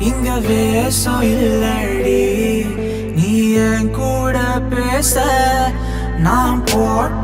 இங்க வேஷம் இல்லடி. நீ என் கூட பேச நான் போட்ட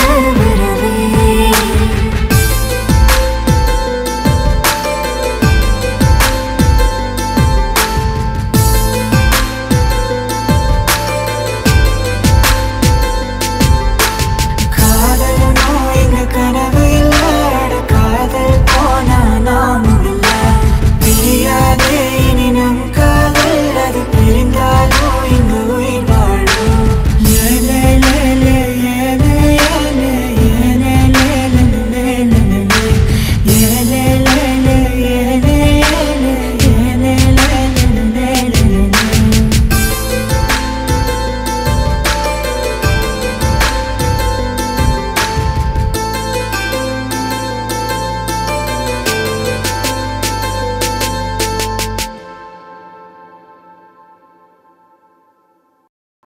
oh.